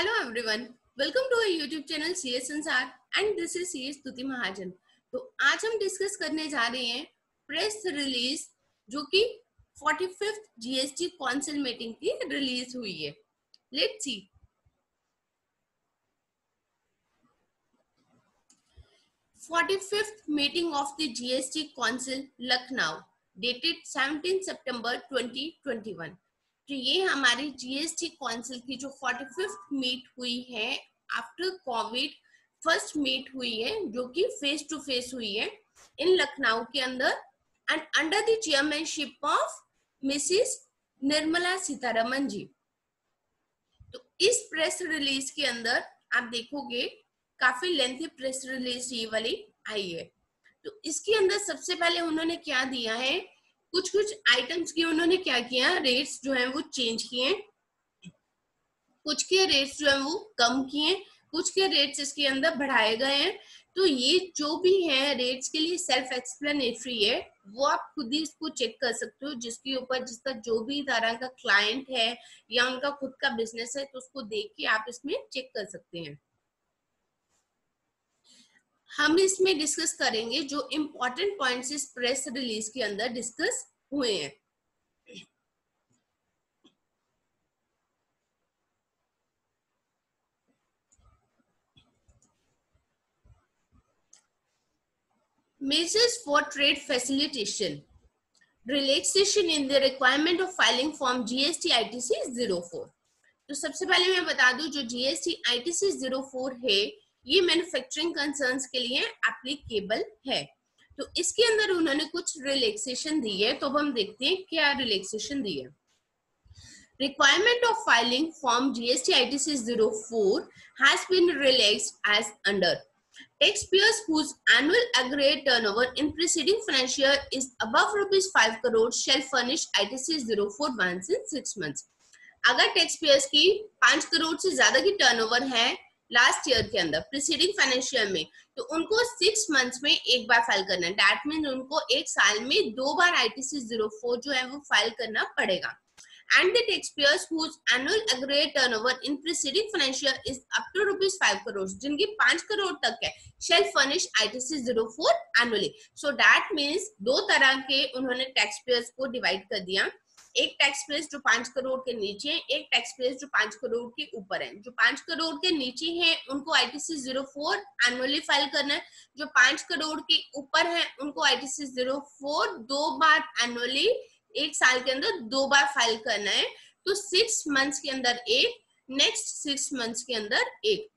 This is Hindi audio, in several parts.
Hello everyone welcome to our YouTube channel C S Sansar and this is C S Stuti Mahajan तो आज हम डिस्कस करने जा रहे हैं प्रेस रिलीज़ जो कि forty fifth GST council meeting की रिलीज़ हुई है। Let's see forty fifth meeting of the GST council Lucknow dated 17 September 2021 तो ये हमारी जीएसटी काउंसिल की जो फोर्टी फिफ्थ मीट हुई है आफ्टर कोविड फ़र्स्ट मीट हुई है, जो कि फेस टू फेस हुई है इन लखनऊ के अंदर and under the chairmanship of Mrs Nirmala Sitharaman ji तो इस प्रेस रिलीज़ के अंदर आप देखोगे, काफ़ी लेंथी प्रेस रिलीज़ ये वाली आई है। तो इसके अंदर सबसे पहले उन्होंने क्या दिया है कुछ कुछ आइटम्स की उन्होंने क्या किया? रेट्स जो है वो चेंज किए कुछ के रेट्स जो है वो कम किए कुछ के रेट्स इसके अंदर बढ़ाए गए हैं। तो ये जो भी है रेट्स के लिए सेल्फ एक्सप्लेनेटरी है, वो आप खुद ही इसको चेक कर सकते हो। जिसके ऊपर जिसका जो भी तरह का क्लाइंट है या उनका खुद का बिज़नेस है तो उसको देख के आप इसमें चेक कर सकते हैं। हम इसमें डिस्कस करेंगे जो इम्पोर्टेंट पॉइंट्स इस प्रेस रिलीज़ के अंदर डिस्कस हुए हैं measures for trade facilitation relaxation in the requirement of filing form gst itc 04 तो सबसे पहले मैं बता दूँ जो जीएसटी आईटीसी 04 है ये मैन्युफैक्चरिंग कंसर्न्स के लिए एप्लीकेबल है तो इसके अंदर उन्होंने कुछ रिलैक्सेशन दी है तो अब हम देखते हैं क्या रिलैक्सेशन दी है requirement of filing form GST ITC 04 has been relaxed as under taxpayers whose annual aggregate turnover in preceding financial year is above rupees 5 crore shall furnish ITC 04 once in 6 months अगर टैक्स पेयर्स की पाँच करोड़ से ज़्यादा की टर्नओवर है लास्ट ईयर के अंदर प्रिसीडिंग फाइनेंशियल में तो उनको सिक्स मंथ्स में एक बार फ़ाइल करना है। डैट मीन उनको एक साल में दो बार आईटीसी ज़ीरो फोर जो है वो फ़ाइल करना पड़ेगा। And the taxpayers whose annual agreed turnover in preceding financial is up to rupees five crore जिनकी पाँच करोड़ तक है shall furnish ITC zero four annually so that means दो तरह के उन्होंने टैक्सपेयर्स को डिवाइड कर दिया। एक टैक्स पेस जो पाँच करोड़ के नीचे है, एक टैक्स पेस जो पाँच करोड़ के ऊपर है। जो पाँच करोड़ के नीचे है, उनको ITC zero four annually file करना है। जो पाँच करोड़ के ऊपर है, उनको आईटीसी ज़ीरो फोर दो बार एनुअली एक साल के अंदर दो बार फ़ाइल करना है। तो सिक्स मंथ्स के अंदर एक नेक्स्ट सिक्स मंथ्स के अंदर एक।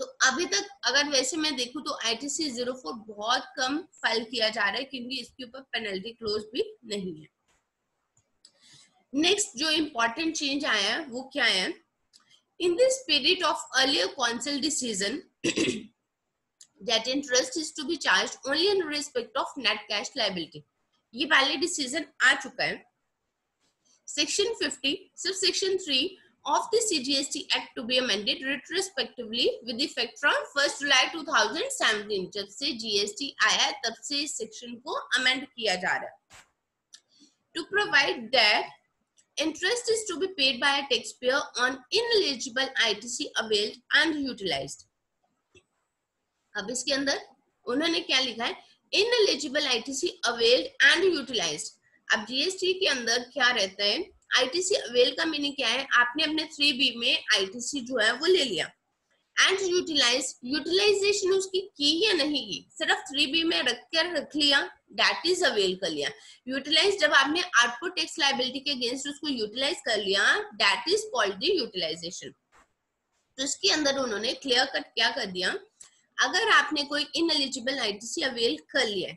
तो अभी तक अगर वैसे मैं देखूँ तो आईटीसी ज़ीरो फोर बहुत कम फ़ाइल किया जा रहा है, क्योंकि इसके ऊपर पेनल्टी क्लोज भी नहीं है। नेक्स्ट जो इम्पोर्टेंट चेंज आया है, वो क्या है? In this period of earlier council decision that interest is to be charge only in respect of net cash liability ये पहले डिसीज़न आ चुका है। सेक्शन 50 सिर्फ़ section 3 of the CGST act to be amended retrospectively with effect from 1 July 2017 जब से जीएसटी आया, तब से सेक्शन को अमेंड किया जा रहा है। To provide that interest is to be paid by a taxpayer on ineligible ITC availed and utilized. अब इसके अंदर उन्होंने क्या लिखा है? Ineligible ITC availed and utilised अब जीएसटी के अंदर क्या रहता है? आईटीसी अवेल का मीनिंग क्या है? आपने अपने थ्री बी में आईटीसी जो है वो ले लिया। एंड यूटिलाइज यूटिलाइजेशन उसकी की या नहीं की? सिर्फ़ थ्री बी में रख कर रख लिया डेट इज़ अवेल कर लिया। यूटिलाइज जब आपने आउटपुट टैक्स लाइबिलिटी के अगेंस्ट उसको यूटिलाइज कर लिया डेट इज़ कॉल्ड यूटिलाइजेशन तो इसके अंदर उन्होंने क्लियर कट क्या कर दिया? अगर आपने कोई इन एलिजिबल आईटीसी अवेल कर लिया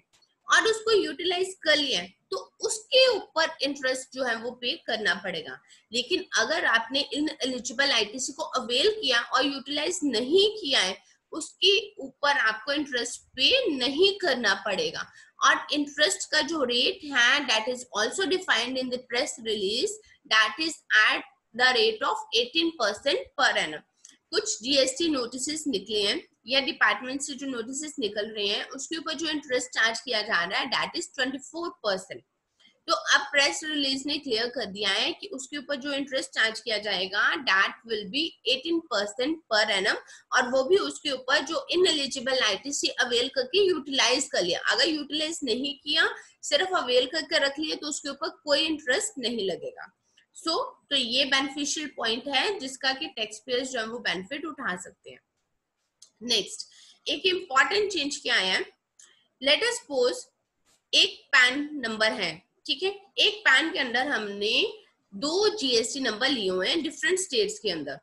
और उसको यूटिलाइज कर लिया तो उसके ऊपर इंटरेस्ट जो है वो पे करना पड़ेगा। लेकिन अगर आपने इन एलिजिबल आईटीसी को अवेल किया और यूटिलाइज नहीं किया है, उसके ऊपर आपको इंटरेस्ट पे नहीं करना पड़ेगा। और इंटरेस्ट का जो रेट है that is also defined in the press release that is at the rate of 18 percent per annum कुछ जीएसटी नोटिस निकले हैं, या डिपार्टमेंट से जो नोटिस निकल रहे हैं, उसके ऊपर जो इंटरेस्ट चार्ज किया जा रहा है दैट इज़ 24 परसेंट तो अब प्रेस रिलीज़ ने क्लियर कर दिया है कि उसके ऊपर जो इंटरेस्ट चार्ज किया जाएगा that will be 18 percent per annum और वो भी उसके ऊपर जो इन एलिजिबल आईटीसी अवेल करके यूटिलाइज कर लिया। अगर यूटिलाइज नहीं किया, सिर्फ़ अवेल करके रख लिया तो उसके ऊपर कोई इंटरेस्ट नहीं लगेगा। सो so, तो ये बेनिफिशियल पॉइंट है जिसका कि टैक्स पेयर्स जो है वो बेनिफिट उठा सकते हैं। नेक्स्ट एक इंपॉर्टेंट चेंज क्या है लेट अस सपोज़ एक पैन नंबर है ठीक है? एक पैन के अंदर हमने दो जीएसटी नंबर लिए हुए हैं डिफरेंट स्टेट्स के अंदर।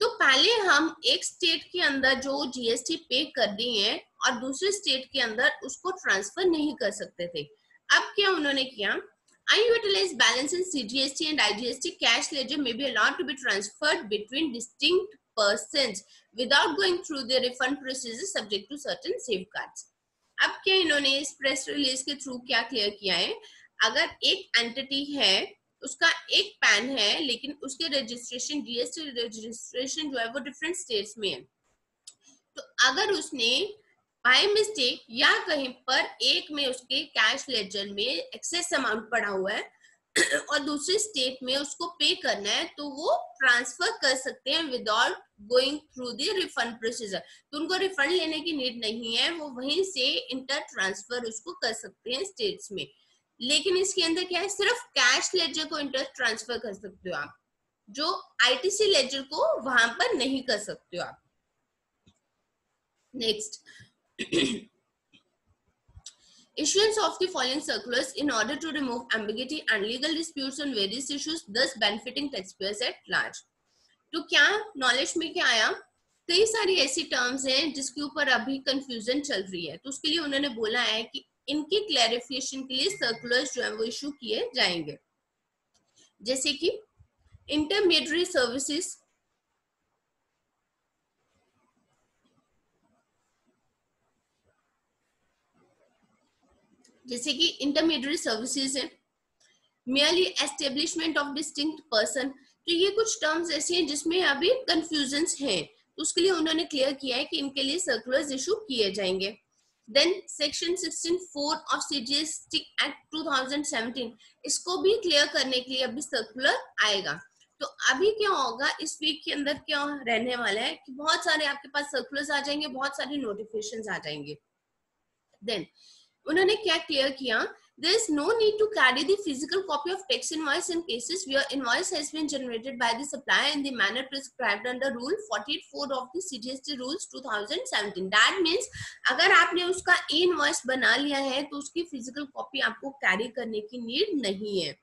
तो पहले हम एक स्टेट के अंदर जो जीएसटी पे कर रही है और दूसरे स्टेट के अंदर उसको ट्रांसफ़र नहीं कर सकते थे। अब क्या उन्होंने किया? Unutilized balance in CGST and IGST cash ledger may be allowed to be transferred between distinct persons without going through the refund procedure subject to certain safeguards. अब क्या इन्होंने इस प्रेस रिलीज़ के थ्रू क्या क्लियर किया है अगर एक एंटिटी है उसका एक पैन है लेकिन उसके रजिस्ट्रेशन जीएसटी रजिस्ट्रेशन जो है वो डिफरेंट स्टेट्स में है तो अगर उसने बाय मिस्टेक या कहीं पर एक में उसके कैश लेजर में एक्सेस अमाउंट पड़ा हुआ है, और दूसरे स्टेट में उसको पे करना है तो वो ट्रांसफ़र कर सकते हैं without going through the refund procedure. तो उनको रिफंड लेने की नीड नहीं है, वो वहीं से इंटर ट्रांसफ़र उसको कर सकते हैं स्टेट्स में। लेकिन इसके अंदर क्या है, सिर्फ़ कैश लेजर को इंटर ट्रांसफ़र कर सकते हो आप, जो आईटीसी लेजर को वहाँ पर नहीं कर सकते हो आप। Next issuance of the following circulars in order to remove ambiguity and legal disputes on various issues thus benefiting taxpayers at large तो क्या नॉलेज में क्या आया कई सारी ऐसी टर्म्स हैं जिसके ऊपर अभी कंफ्यूजन चल रही है तो उसके लिए उन्होंने बोला है कि इनकी क्लैरिफिकेशन के लिए सर्कुलर्स जो है वो इशू किए जाएँगे जैसे कि इंटरमीडियरी सर्विसेज़ जैसे कि इंटरमीडिएट सर्विसेज़ है merely establishment of distinct person तो ये कुछ टर्म्स ऐसे हैं जिसमें अभी कंफ्यूजन है। तो उसके लिए उन्होंने क्लियर किया है कि इनके लिए सर्कुलर्स इशू किए जाएँगे। Then section 16 of CGST act 2017 इसको भी क्लियर करने के लिए अभी सर्कुलर आएगा। तो अभी क्या होगा, इस वीक के अंदर क्या रहने वाला है कि बहुत सारे आपके पास सर्कुलर्स आ जाएँगे, बहुत सारी नोटिफिकेशन आ जाएँगे। देन उन्होंने क्या क्लियर किया? There is no need to carry physical copy of tax invoice in cases where invoice has been generated by the supplier in the manner prescribed under rule 44 of the CGST rules 2017 that means अगर आपने उसका इनवॉइस बना लिया है तो उसकी फ़िज़िकल कॉपी आपको कैरी करने की नीड नहीं है।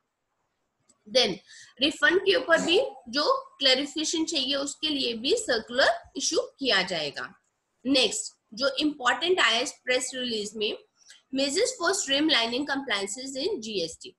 देन रिफंड के ऊपर भी जो क्लैरिफिकेशन चाहिए, उसके लिए भी सर्कुलर इशू किया जाएगा। नेक्स्ट जो इम्पोर्टेंट आया प्रेस रिलीज़ में Measures for streamlining compliances in GST.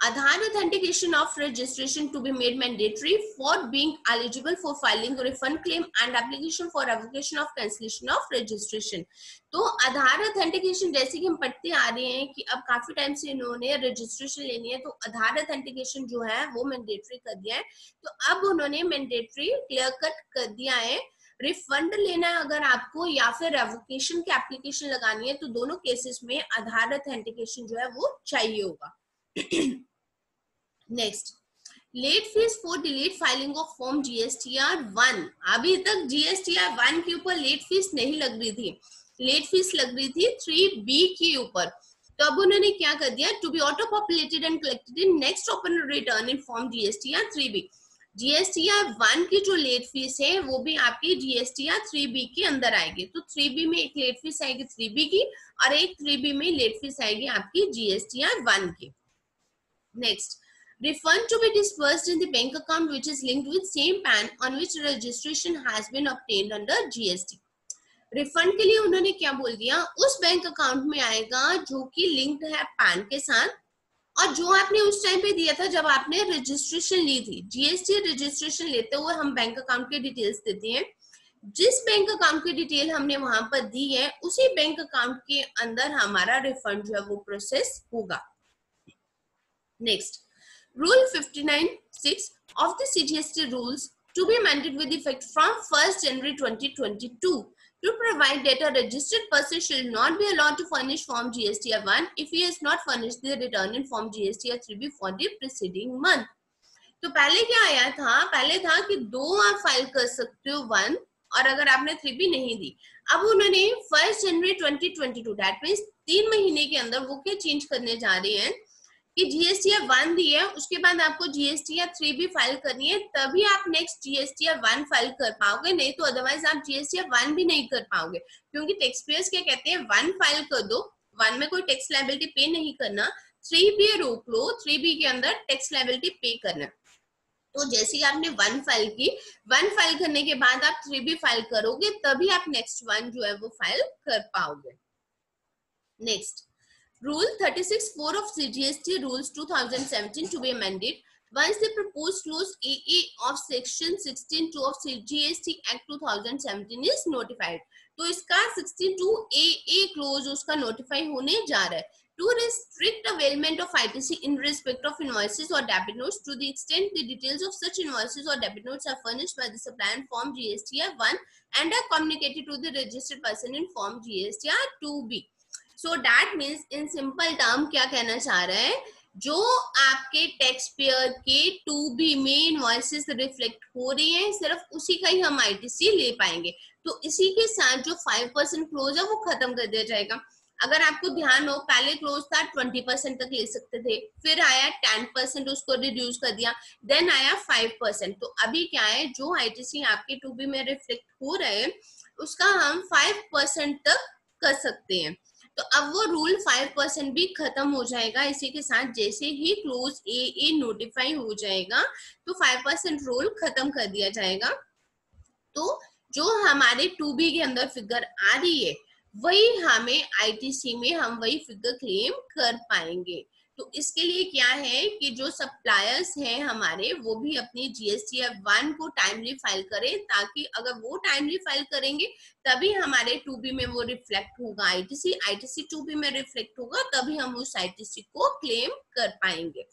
Aadhaar authentication of registration to be made mandatory for being eligible for filing refund claim and application for revocation of cancellation of registration. तो आधार ऑथेंटिकेशन जैसे कि हम पढ़ते आ रहे हैं कि अब काफ़ी टाइम से इन्होंने रजिस्ट्रेशन लेनी है तो आधार ऑथेंटिकेशन जो है वो मैंडेटरी कर दिया है तो अब उन्होंने मैंडेटरी क्लियर कट कर दिया है रिफंड लेना है अगर आपको या फिर रेवोकेशन की एप्लीकेशन लगानी है तो दोनों केसेस में आधार अथेंटिकेशन जो है वो चाहिए होगा। Next late fees for delayed filing of form GSTR one अभी तक जीएसटीआर वन के ऊपर लेट फ़ीस नहीं लग रही थी। लेट फ़ीस लग रही थी थ्री बी के ऊपर। तो अब उन्होंने क्या कर दिया? To be auto populated and collected in next open return in form GSTR three B GSTR one की जो लेट फ़ीस है, वो भी आपकी जीएसटीआर थ्री बी के अंदर आएगी। तो थ्री बी में एक लेट फ़ीस आएगी थ्री बी की और एक थ्री बी में लेट फ़ीस आएगी आपकी जीएसटीआर वन की। Next refund to be disbursed in the bank account which is linked with same PAN on which registration has been obtained under GST. Refund के लिए उन्होंने क्या बोल दिया? उस बैंक अकाउंट में आएगा जो कि लिंक्ड है पैन के साथ। और जो आपने उस टाइम पे दिया था, जब आपने रजिस्ट्रेशन ली थी जीएसटी रजिस्ट्रेशन लेते हुए हम बैंक अकाउंट के डिटेल्स देते हैं। जिस बैंक अकाउंट की डिटेल हमने वहाँ पर दी है, उसी बैंक अकाउंट के अंदर हमारा रिफंड जो है वो प्रोसेस होगा। Next rule 59 6 of the CGST rules to be amended with effect from 1st January 2022 to provide that a registered person shall not be allowed to furnish form GSTR 1 if he has not furnished the return in form GSTR 3B for the preceding month. तो पहले क्या आया था पहले था कि दो आप फ़ाइल कर सकते हो वन और अगर आपने थ्री बी नहीं दी अब उन्होंने फ़र्स्ट जनवरी 2022 दैट मीन्स तीन महीने के अंदर वो क्या चेंज करने जा रहे हैं कि जीएसटी वन दी है, उसके बाद आपको जीएसटी थ्री भी फ़ाइल करनी है, तभी आप नेक्स्ट जीएसटी वन फ़ाइल कर पाओगे, नहीं तो अदरवाइज़ आप जीएसटी वन भी नहीं कर पाओगे। क्योंकि टैक्स पेयर्स क्या कहते हैं वन फ़ाइल कर दो वन में कोई टैक्स लाइबिलिटी पे नहीं करना थ्री बी रोक लो थ्री बी के अंदर टैक्स लाइबिलिटी पे करना। तो जैसे ही आपने वन फ़ाइल की वन फ़ाइल करने के बाद आप थ्री बी फ़ाइल करोगे, तभी आप नेक्स्ट वन जो है वो फ़ाइल कर पाओगे। Next Rule 36.4 of CGST Rules 2017 to be amended once the proposed clause AA of section 16.2 of CGST Act 2017 is notified. तो इसका 16.2 AA clause उसका notify होने जा रहा है to restrict availment of ITC in respect of invoices or debit notes to the extent the details of such invoices or debit notes are furnished by the supplier in form GSTR 1 and are communicated to the registered person in form GSTR 2B. So that means in simple term क्या कहना चाह रहे हैं? जो आपके टैक्स पेयर के टू बी में इनवॉइसेस रिफ्लेक्ट हो रही है, सिर्फ़ उसी का ही हम आईटीसी ले पाएँगे। तो इसी के साथ जो फाइव परसेंट क्लोज है, वो खत्म कर दिया जाएगा। अगर आपको ध्यान हो, पहले क्लोज था ट्वेंटी परसेंट तक ले सकते थे। फिर आया टेन परसेंट उसको रिड्यूस कर दिया। देन आया फाइव परसेंट तो अभी क्या है, जो आईटीसी आपके टू बी में रिफ्लेक्ट हो रहे हैं, उसका हम फाइव परसेंट तक कर सकते हैं। तो अब वो रूल फाइव परसेंट भी खत्म हो जाएगा इसी के साथ जैसे ही क्लोज ए ए नोटिफाई हो जाएगा तो फाइव परसेंट रूल खत्म कर दिया जाएगा। तो जो हमारे टू बी के अंदर फिगर आ रही है, वही हमें आईटीसी में हम वही फिगर क्लेम कर पाएँगे। तो इसके लिए क्या है कि जो सप्लायर्स हैं हमारे, वो भी अपनी जीएसटी एफ़ वन को टाइमली फ़ाइल करें ताकि अगर वो टाइमली फ़ाइल करेंगे, तभी हमारे टू बी में वो रिफ्लेक्ट होगा आईटीसी आईटीसी टू बी में रिफ्लेक्ट होगा, तभी हम उस आईटीसी को क्लेम कर पाएँगे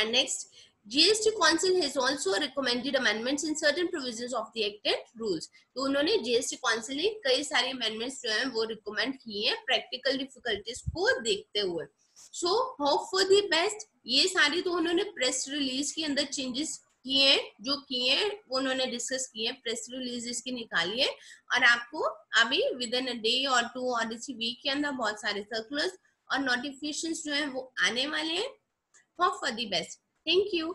and next GST Council has also recommended amendments in certain provisions of the Act and rules. तो उन्होंने GST Council ने कई सारे amendments जो हैं वो recommend किए हैं, practical difficulties को देखते हुए. So hope for the best ये सारी तो उन्होंने प्रेस रिलीज़ के अंदर चेंजेस किए जो किए वो उन्होंने डिस्कस किए प्रेस रिलीज़ इसकी निकाली है। और आपको अभी within a day or two और इसी वीक के अंदर बहुत सारे सर्कुलर्स और नोटिफिकेशन जो है वो आने वाले हैं। Hope for the best thank you